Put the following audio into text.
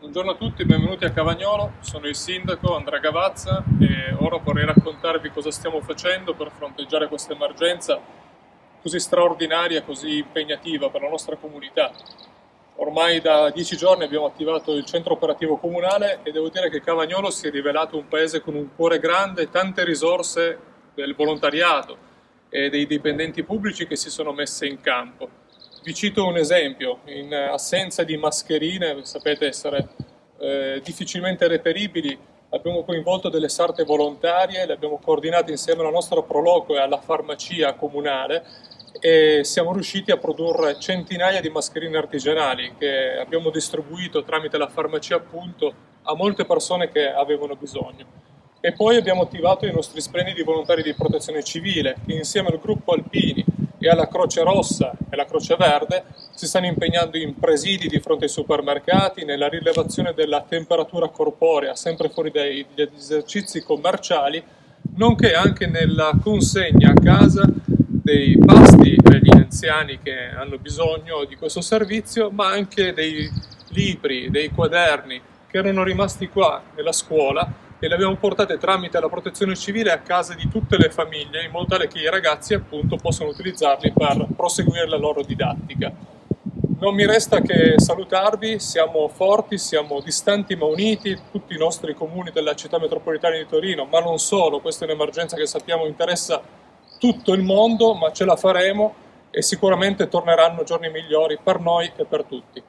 Buongiorno a tutti, benvenuti a Cavagnolo, sono il sindaco Andrea Gavazza e ora vorrei raccontarvi cosa stiamo facendo per fronteggiare questa emergenza così straordinaria, così impegnativa per la nostra comunità. Ormai da dieci giorni abbiamo attivato il centro operativo comunale e devo dire che Cavagnolo si è rivelato un paese con un cuore grande e tante risorse del volontariato e dei dipendenti pubblici che si sono messe in campo. Vi cito un esempio, in assenza di mascherine, sapete essere eh, difficilmente reperibili, abbiamo coinvolto delle sarte volontarie, le abbiamo coordinate insieme alla nostra Proloco e alla farmacia comunale e siamo riusciti a produrre centinaia di mascherine artigianali che abbiamo distribuito tramite la farmacia appunto a molte persone che avevano bisogno. E poi abbiamo attivato i nostri splendidi volontari di protezione civile che insieme al gruppo Alpini e alla Croce Rossa e alla Croce Verde si stanno impegnando in presidi di fronte ai supermercati, nella rilevazione della temperatura corporea sempre fuori dagli esercizi commerciali, nonché anche nella consegna a casa dei pasti agli anziani che hanno bisogno di questo servizio, ma anche dei libri, dei quaderni che erano rimasti qua nella scuola e le abbiamo portate tramite la protezione civile a casa di tutte le famiglie in modo tale che i ragazzi appunto possano utilizzarli per proseguire la loro didattica. Non mi resta che salutarvi, siamo forti, siamo distanti ma uniti, tutti i nostri comuni della città metropolitana di Torino, ma non solo, questa è un'emergenza che sappiamo interessa tutto il mondo, ma ce la faremo e sicuramente torneranno giorni migliori per noi e per tutti.